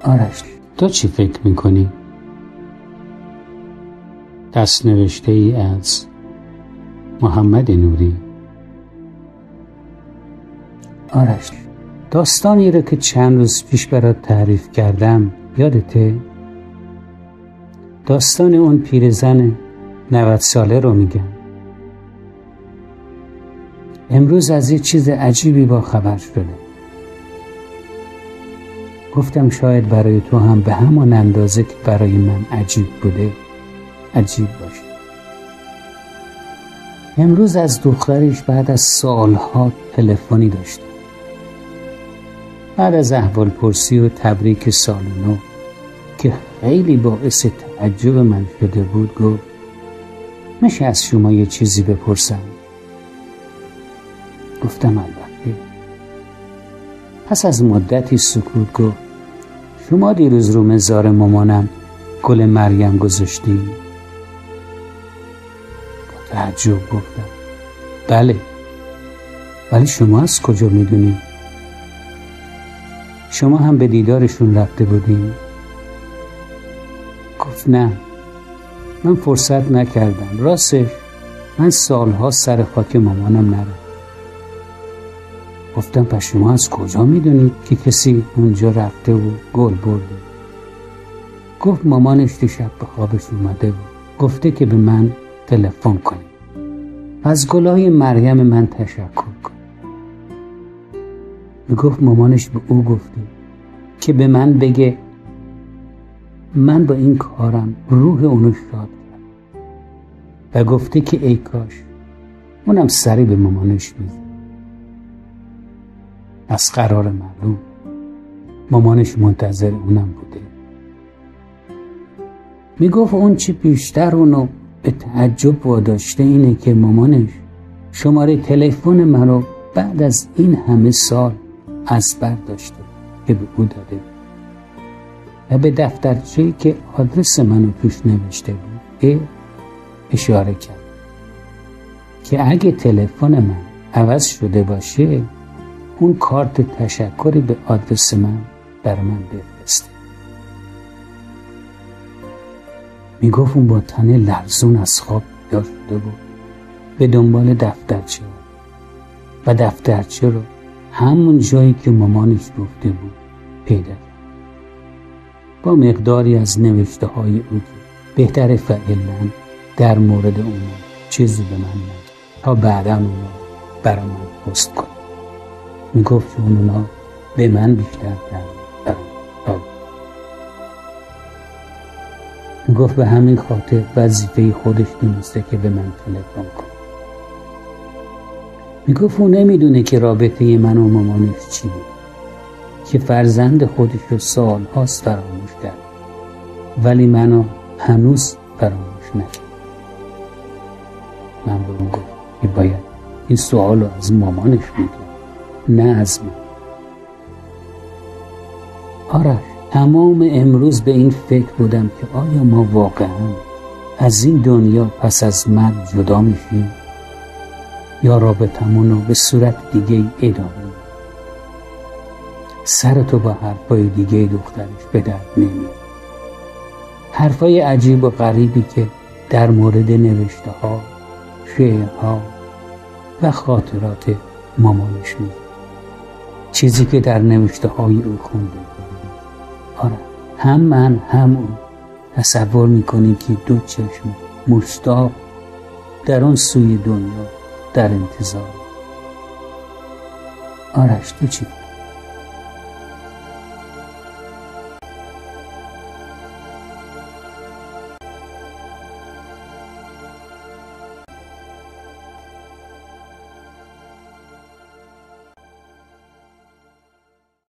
آرش تو چی فکر می‌کنی؟ دست نوشته ای از محمد نوری. آرش داستانی رو که چند روز پیش برات تعریف کردم یادته؟ داستان اون پیرزن 90 ساله رو میگم. امروز از یه چیز عجیبی با خبر شده. گفتم شاید برای تو هم به همان اندازه که برای من عجیب بوده عجیب باشه. امروز از دخترش بعد از سالها تلفنی داشتم. بعد از احوال پرسی و تبریک سال نو که خیلی باعث تعجب من شده بود گفت میشه از شما یه چیزی بپرسم. گفتم البته. پس از مدتی سکوت گفت شما دیروز رو مزار مامانم گل مریم گذاشتی با تعجب گفتم بله ولی شما از کجا می‌دونی؟ شما هم به دیدارشون رفته بودین؟ گفت نه من فرصت نکردم راستش من سالها سر خاک مامانم نرم گفتم پس شما از کجا می‌دونید که کسی اونجا رفته و گل برده؟ گفت مامانش دیشب به خوابش اومده بود گفته که به من تلفن کنی از گلای مریم من تشکر کن. گفت مامانش به او گفته که به من بگه من با این کارم روح اونو شاد و گفته که ای کاش اونم سری به مامانش میزه از قرار معلوم. مامانش منتظر اونم بوده. می‌گفت اون چی بیشتر اونو به تعجب واداشته اینه که مامانش شماره تلفن منو بعد از این همه سال از داشته که به او داده و به دفترچه که آدرس منو توش نوشته بود اشاره کرد. که اگه تلفن من عوض شده باشه اون کارت تشکری به آدرس من بر من بفرسته. می‌گفت اون با تن لرزون از خواب بیدار شده بود. به دنبال دفترچه و دفترچه رو همون جایی که مامانش گفته بود پیدا با مقداری از نوشته های او بهتر فعلا در مورد اون چیزی به من نگه تا بعدا اونا برای من پست کن می‌گفت که اونا به من بیشتر کرد می‌گفت به همین خاطر وظیفه خودش دونسته که به من تلفن کن می‌گفت اون نمی‌دونه که رابطه من و مامانش چی بود که فرزند خودش رو سال هاست فراموش کرد ولی منو هنوز فراموش نکرد. من به اون گفت که باید این سوال رو از مامانش میگه نه از من. آرش تمام امروز به این فکر بودم که آیا ما واقعا از این دنیا پس از مرگ جدا میشیم؟ یا رابطمون رو به صورت دیگه ادامه سر تو با حرفای دیگه دخترش به درد حرفای عجیب و غریبی که در مورد نوشته ها شعرها و خاطرات مامانش میگه. چیزی که در نوشته های او خونده. آره هم من هم او. تصور می‌کنیم که دو چشم مشتاق در آن سوی دنیا در انتظار. آرش تو چی؟